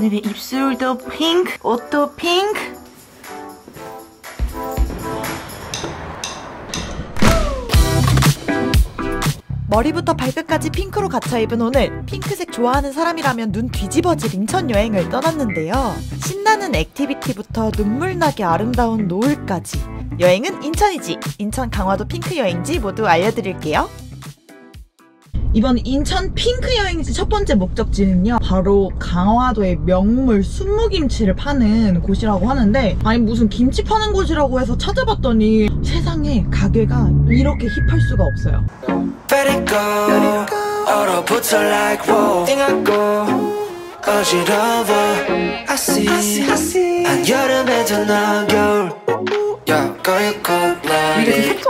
오늘의 입술도 핑크, 옷도 핑크. 머리부터 발끝까지 핑크로 갖춰 입은 오늘 핑크색 좋아하는 사람이라면 눈 뒤집어질 인천 여행을 떠났는데요. 신나는 액티비티부터 눈물나게 아름다운 노을까지 여행은 인천이지 인천 강화도 핑크 여행지 모두 알려드릴게요. 이번 인천 핑크 여행지 첫 번째 목적지는요 바로 강화도의 명물 순무김치를 파는 곳이라고 하는데 아니 무슨 김치 파는 곳이라고 해서 찾아봤더니 세상에 가게가 이렇게 힙할 수가 없어요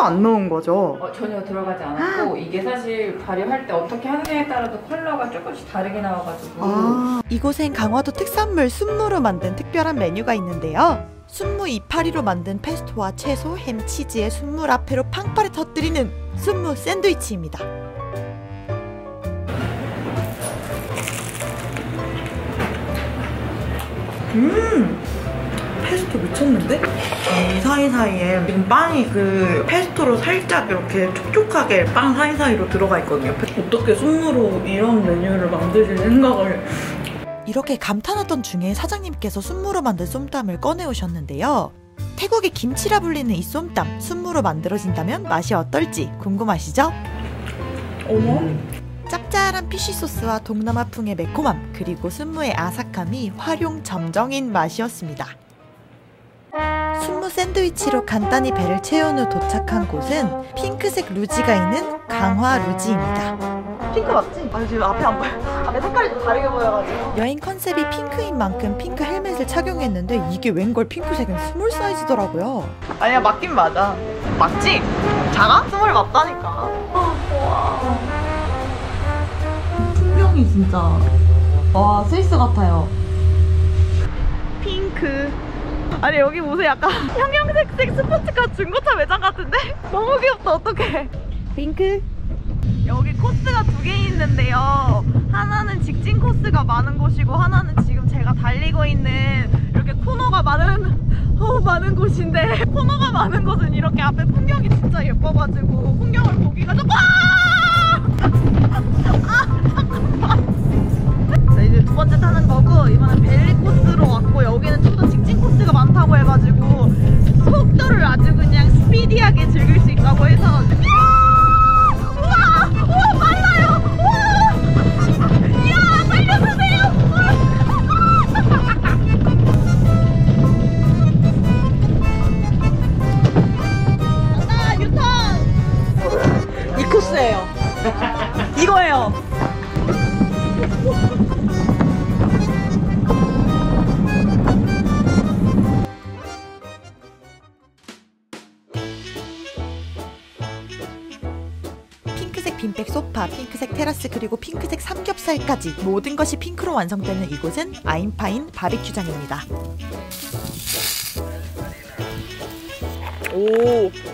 색소 안 넣은 거죠? 어, 전혀 들어가지 않았고 이게 사실 발효할 때 어떻게 하느냐에 따라서 컬러가 조금씩 다르게 나와가지고 아 이곳엔 강화도 특산물 순무로 만든 특별한 메뉴가 있는데요. 순무 이파리로 만든 페스토와 채소, 햄, 치즈의 순물 앞으로 팡파를 터뜨리는 순무 샌드위치입니다. 음 페스토 미쳤는데? 이 사이사이에 지금 빵이 그 페스토로 살짝 이렇게 촉촉하게 빵 사이사이로 들어가 있거든요 어떻게 순무로 이런 메뉴를 만드실 생각을 이렇게 감탄하던 중에 사장님께서 순무로 만든 쏨땀을 꺼내오셨는데요. 태국의 김치라 불리는 이 쏨땀, 순무로 만들어진다면 맛이 어떨지 궁금하시죠? 어머 짭짤한 fish 소스와 동남아풍의 매콤함, 그리고 순무의 아삭함이 화룡점정인 맛이었습니다. 순무 샌드위치로 간단히 배를 채운 후 도착한 곳은 핑크색 루지가 있는 강화 루지입니다. 핑크 맞지? 아 지금 앞에 안 보여 앞에 색깔이 좀 다르게 보여가지고 여행 컨셉이 핑크인 만큼 핑크 헬멧을 착용했는데 이게 웬걸 핑크색은 small 사이즈더라고요. 아니야 맞긴 맞아 맞지? 작아? small 맞다니까 와 풍경이 진짜 와 스위스 같아요 핑크 아니 여기 무슨 약간 형형색색 스포츠카 중고차 매장 같은데? 너무 귀엽다 어떡해. 핑크? 여기 코스가 두 개 있는데요. 하나는 직진 코스가 많은 곳이고 하나는 지금 제가 달리고 있는 이렇게 코너가 많은 어, 많은 곳인데 코너가 많은 곳은 이렇게 앞에 풍경이 진짜 예뻐가지고 풍경을 보기가 좀 자 이제 두 번째 타는 거고 이번엔 벨리 코스로 왔고 여기는 이거예요 핑크색 소파, 핑크색 테라스 그리고 핑크색 삼겹살까지 모든 것이 핑크로 완성되는 이곳은 아인파인 바비큐장입니다. 오.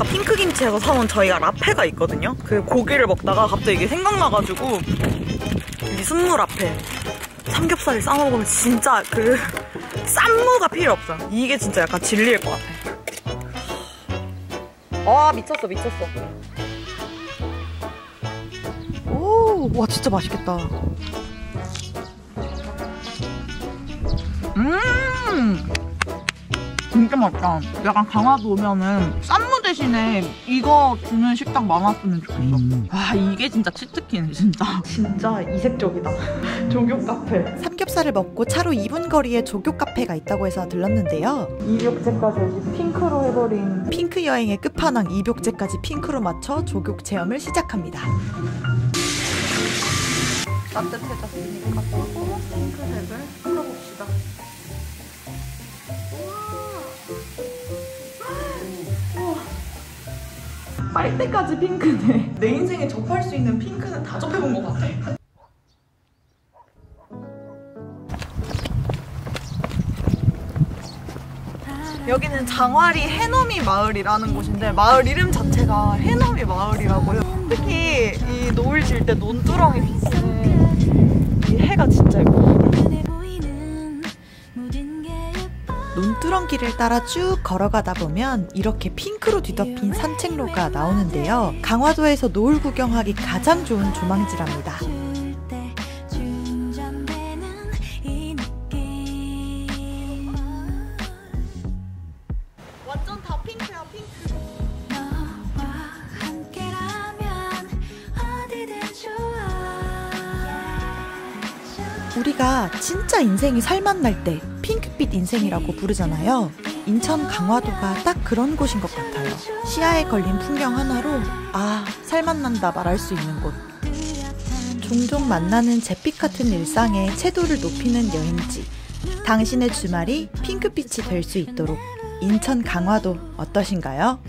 아까 핑크 김치에서 사온 저희가 라페가 있거든요. 그 고기를 먹다가 갑자기 이게 생각나가지고 이 순물 앞에 삼겹살을 싸 먹으면 진짜 그 쌈무가 필요 없어요. 이게 진짜 약간 진리일 것 같아. 와 미쳤어 미쳤어. 오, 와 진짜 맛있겠다. 음 진짜 맛있다. 약간 강화도 오면은 쌈무 대신에 이거 주는 식당 많았으면 좋겠어. 와 이게 진짜 치트키네 진짜. 진짜 이색적이다. 조교 카페. 삼겹살을 먹고 차로 2분 거리에 조교 카페가 있다고 해서 들렀는데요. 이벽제까지 여기 핑크로 해버린. 핑크 여행의 끝판왕 입욕제까지 핑크로 맞춰 조교 체험을 시작합니다. 따뜻해졌으니까 또 핑크색을 풀어봅시다. 우와. 빨대까지 핑크네. 내 인생에 접할 수 있는 핑크는 다 접해본 것 같아. 여기는 장화리 해넘이 마을이라는 곳인데 마을 이름 자체가 해넘이 마을이라고요. 특히 이 노을 질 때 논두렁이 비치는 이 해가 진짜 예뻐 요. 논두렁길을 따라 쭉 걸어가다 보면 이렇게 핑크로 뒤덮인 산책로가 나오는데요. 강화도에서 노을 구경하기 가장 좋은 조망지랍니다. 완전 다 핑크야 핑크. 우리가 진짜 인생이 살맛날 때 핑크빛 인생이라고 부르잖아요. 인천 강화도가 딱 그런 곳인 것 같아요. 시야에 걸린 풍경 하나로 아, 살맛난다 말할 수 있는 곳. 종종 만나는 잿빛 같은 일상에 채도를 높이는 여행지. 당신의 주말이 핑크빛이 될 수 있도록 인천 강화도 어떠신가요?